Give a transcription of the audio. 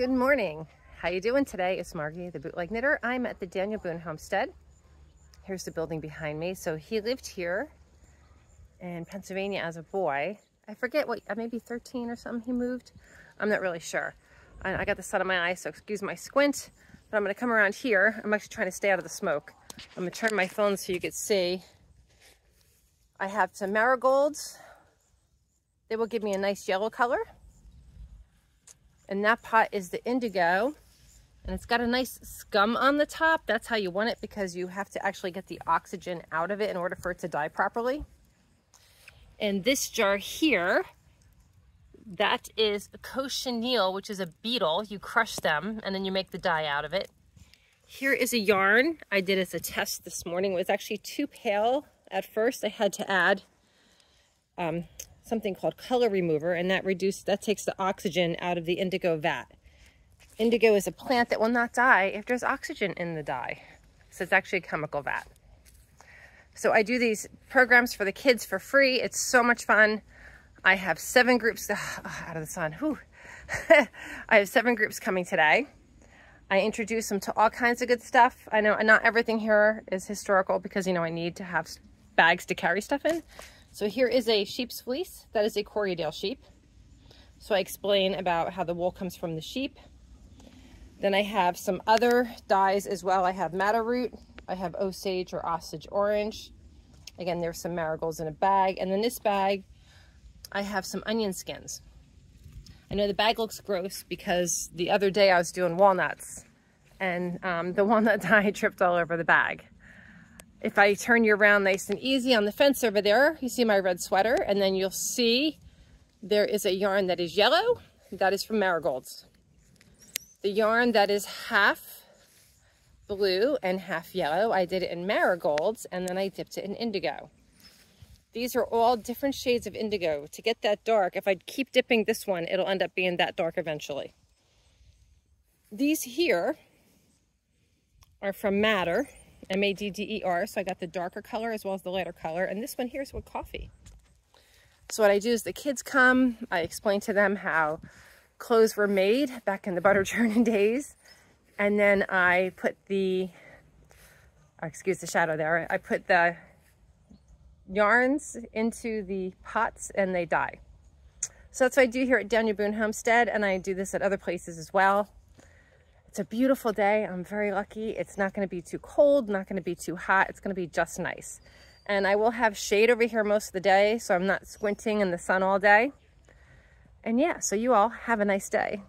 Good morning. How you doing today? It's Margie, the bootleg knitter. I'm at the Daniel Boone homestead. Here's the building behind me. So he lived here in Pennsylvania as a boy. I forget what, uh, maybe 13 or something he moved. I'm not really sure. I, I got the sun on my eye, so excuse my squint. But I'm gonna come around here. I'm actually trying to stay out of the smoke. I'm gonna turn my phone so you can see. I have some marigolds. They will give me a nice yellow color. And that pot is the indigo. And it's got a nice scum on the top. That's how you want it because you have to actually get the oxygen out of it in order for it to dye properly. And this jar here, that is cochineal, which is a beetle. You crush them and then you make the dye out of it. Here is a yarn I did as a test this morning. It was actually too pale at first. I had to add um, something called color remover and that reduces, that takes the oxygen out of the indigo vat. Indigo is a plant that will not dye if there's oxygen in the dye. So it's actually a chemical vat. So I do these programs for the kids for free. It's so much fun. I have seven groups, oh, out of the sun, whew. I have seven groups coming today. I introduce them to all kinds of good stuff. I know not everything here is historical because, you know, I need to have bags to carry stuff in. So here is a sheep's fleece. That is a Corriedale sheep. So I explain about how the wool comes from the sheep. Then I have some other dyes as well. I have madder root. I have osage or osage orange. Again, there's some marigolds in a bag. And then this bag, I have some onion skins. I know the bag looks gross because the other day I was doing walnuts and um, the walnut dye tripped all over the bag. If I turn you around nice and easy on the fence over there, you see my red sweater, and then you'll see there is a yarn that is yellow. That is from Marigolds. The yarn that is half blue and half yellow, I did it in Marigolds, and then I dipped it in indigo. These are all different shades of indigo. To get that dark, if I keep dipping this one, it'll end up being that dark eventually. These here are from Madder, M-A-D-D-E-R. So I got the darker color as well as the lighter color. And this one here is with coffee. So what I do is the kids come, I explain to them how clothes were made back in the butter churning days. And then I put the, oh, excuse the shadow there, I put the yarns into the pots and they dye. So that's what I do here at Daniel Boone Homestead and I do this at other places as well. It's a beautiful day. I'm very lucky. It's not going to be too cold, not going to be too hot. It's going to be just nice. And I will have shade over here most of the day, so I'm not squinting in the sun all day. And yeah, so you all have a nice day.